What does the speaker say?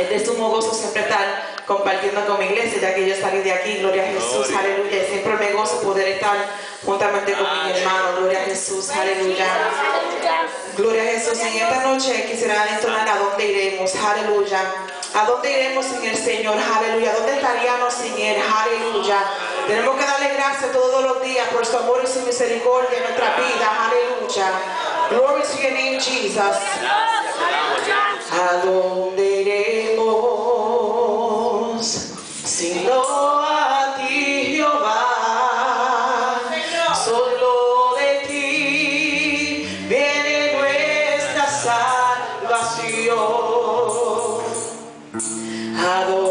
Es de sumo gozo siempre estar compartiendo con mi iglesia, ya que yo salí de aquí, gloria a Jesús, Gloria. aleluya. Siempre me gozo poder estar juntamente con mis hermanos, gloria a Jesús, aleluya. Gloria a Jesús. En esta noche quisiera entonar a dónde iremos, aleluya. ¿A dónde iremos sin el Señor? Aleluya. ¿Dónde estaríamos sin Él? Aleluya. Tenemos que darle gracias todos los días por su amor y su misericordia en nuestra vida. Aleluya. Glory to your name, Jesus. ¿A dónde しよう。